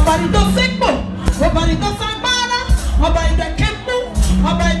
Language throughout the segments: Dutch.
ọba ìdó sẹ́gbò ọba ìdó sábàárà ọba ìdó kẹ́mbù ọba ìdó.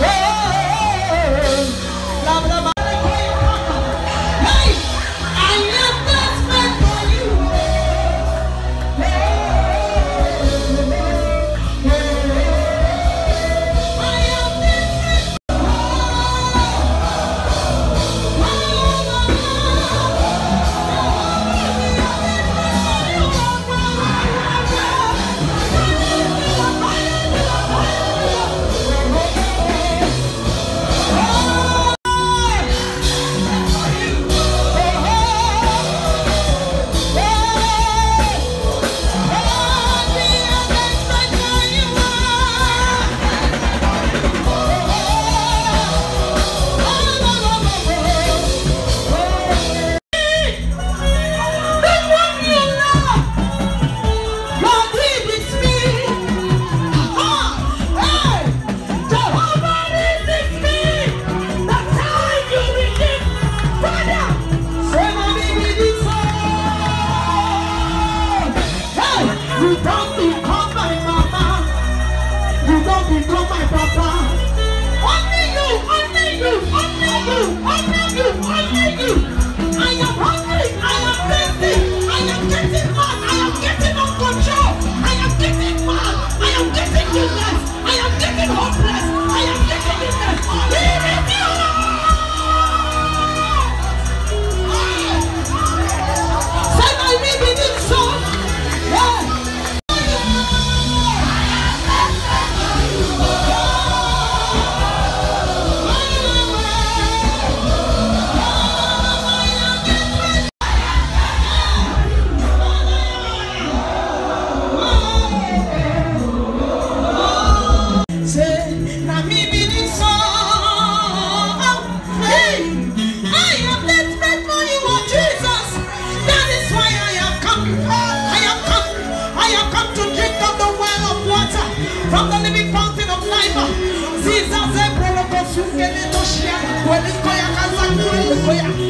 Yeah. love. Only you, only you, only you, only you, only you. When it's going to puedes voy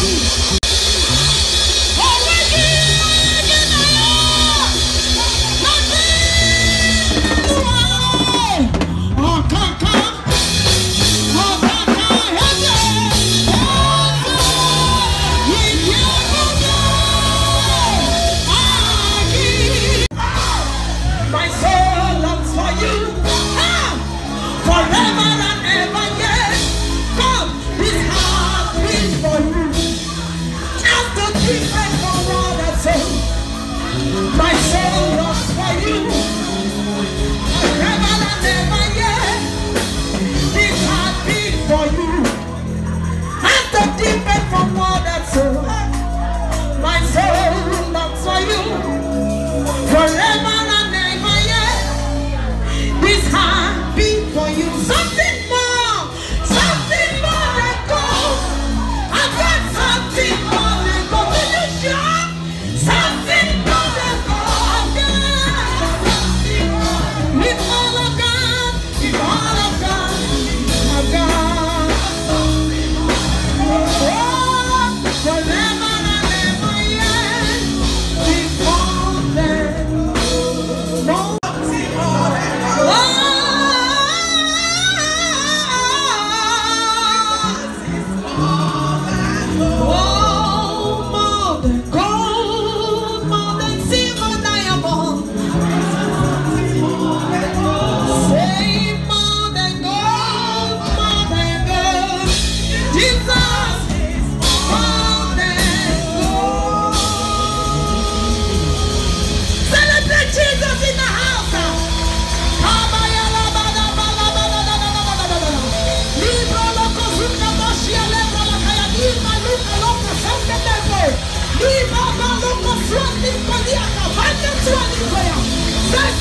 Cool, cool. Prima, ma non confronti, ma di accavaglia, tra di quella. Sai